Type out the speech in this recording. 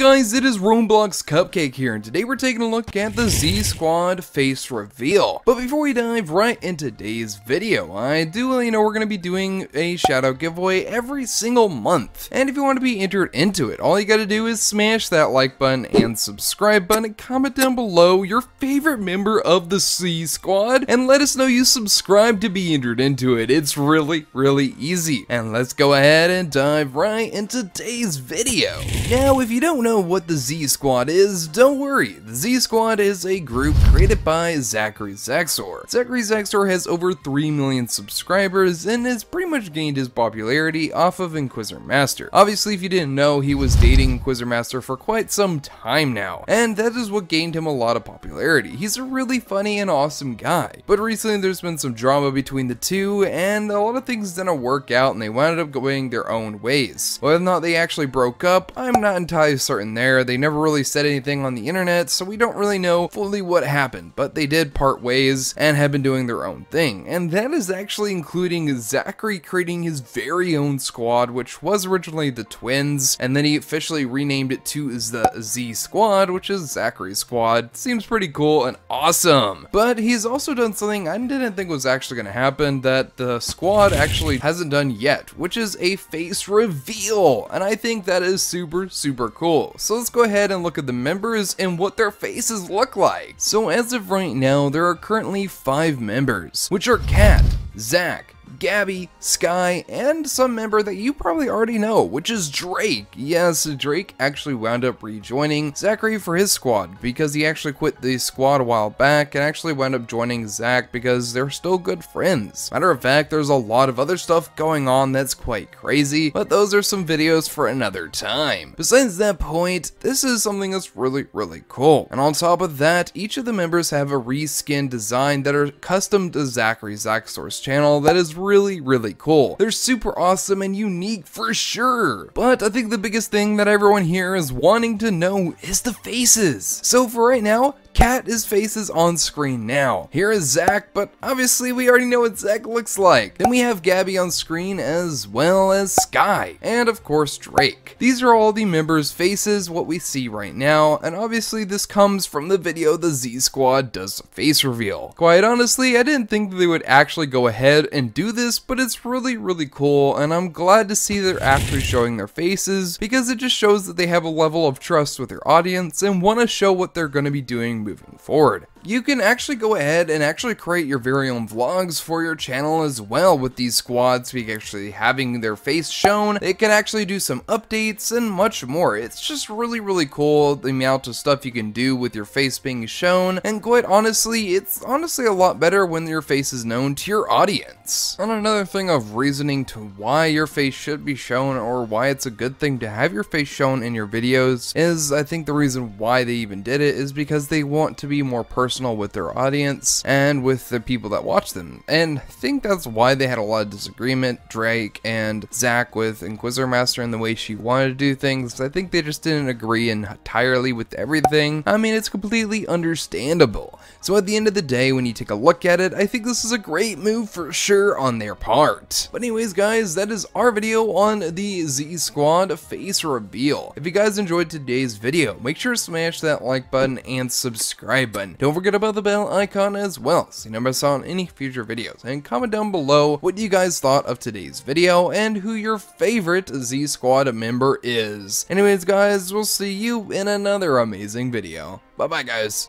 guys, it is Roblox Cupcake here, and today we're taking a look at the Z Squad face reveal. But before we dive right into today's video, I do let you know we're going to be doing a shoutout giveaway every single month. And if you want to be entered into it, all you got to do is smash that like button and subscribe button and comment down below your favorite member of the Z Squad and let us know you subscribe to be entered into it. It's really, really easy. And let's go ahead and dive right into today's video. Now, if you don't know what the Z Squad is, don't worry. The Z Squad is a group created by Zachary Zaxor. Zachary Zaxor has over 3 million subscribers and has pretty much gained his popularity off of Inquisitor Master. Obviously, if you didn't know, he was dating Inquisitor Master for quite some time now, and that is what gained him a lot of popularity. He's a really funny and awesome guy. But recently, there's been some drama between the two, and a lot of things didn't work out, and they wound up going their own ways. Whether or not they actually broke up, I'm not entirely certain there. They never really said anything on the internet, so we don't really know fully what happened, but they did part ways and have been doing their own thing. And that is actually including Zachary creating his very own squad, which was originally the Twins, and then he officially renamed it to the Z Squad, which is Zachary's squad. Seems pretty cool and awesome. But he's also done something I didn't think was actually going to happen that the squad actually hasn't done yet, which is a face reveal. And I think that is super, super cool. So let's go ahead and look at the members and what their faces look like. So as of right now, there are currently five members, which are Cat, Zach, Gabby, Sky, and some member that you probably already know, which is Drake. Yes, Drake actually wound up rejoining Zachary for his squad because he actually quit the squad a while back and actually wound up joining Zach because they're still good friends. Matter of fact, there's a lot of other stuff going on that's quite crazy, but those are some videos for another time. Besides that point, this is something that's really, really cool. And on top of that, each of the members have a reskin design that are custom to Zachary Zaxor's channel that is really, really cool. They're super awesome and unique for sure. But I think the biggest thing that everyone here is wanting to know is the faces. So for right now, Kat is faces on screen now. Here is Zach, but obviously we already know what Zach looks like. Then we have Gabby on screen as well as Sky, and of course Drake. These are all the members' faces, what we see right now, and obviously this comes from the video the Z Squad does face reveal. Quite honestly, I didn't think they would actually go ahead and do this, but it's really, really cool, and I'm glad to see they're actually showing their faces, because it just shows that they have a level of trust with their audience and want to show what they're going to be doing moving forward. You can actually go ahead and actually create your very own vlogs for your channel as well with these squads being actually having their face shown. They can actually do some updates and much more. It's just really, really cool the amount of stuff you can do with your face being shown. And quite honestly, it's honestly a lot better when your face is known to your audience. And another thing of reasoning to why your face should be shown or why it's a good thing to have your face shown in your videos is I think the reason why they even did it is because they want to be more personal personal with their audience and with the people that watch them. And I think that's why they had a lot of disagreement, Drake and Zach with Inquisitor Master and the way she wanted to do things. I think they just didn't agree entirely with everything. I mean, it's completely understandable. So at the end of the day, when you take a look at it, I think this is a great move for sure on their part. But anyways, guys, that is our video on the Z Squad face reveal. If you guys enjoyed today's video, make sure to smash that like button and subscribe button. Don't forget about the bell icon as well, so you never miss out on any future videos. And comment down below what you guys thought of today's video and who your favorite Z Squad member is. Anyways, guys, we'll see you in another amazing video. Bye bye, guys.